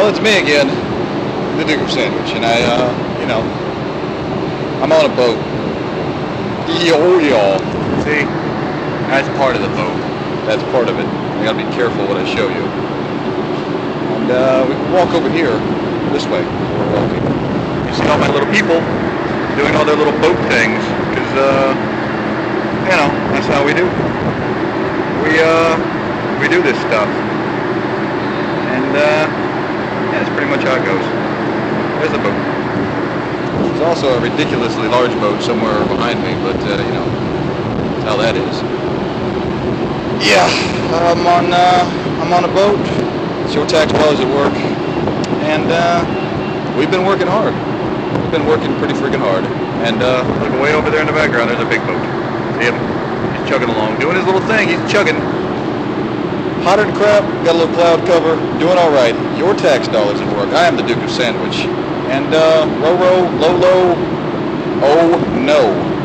Well, it's me again, the Duke of Sandwich, and I, uh, you know, I'm on a boat. Yo, y'all. See, that's part of the boat. That's part of it. I gotta be careful what I show you. And uh, we can walk over here, this way. We're walking. You see all my little people doing all their little boat things, because, uh, you know, that's how we do. We, uh, we do this stuff. And, uh, that's pretty much how it goes. There's the boat. There's also a ridiculously large boat somewhere behind me, but, uh, you know, how that is. Yeah, I'm on, uh, I'm on a boat. Shore Tax Brothers at work. And, uh, we've been working hard. We've been working pretty freaking hard. And, uh, look way over there in the background, there's a big boat. See him? He's chugging along, doing his little thing. He's chugging. Hotter than crap, got a little cloud cover, doing all right. Your tax dollars at work. I am the Duke of Sandwich. And, uh, row, row, low, low, oh no.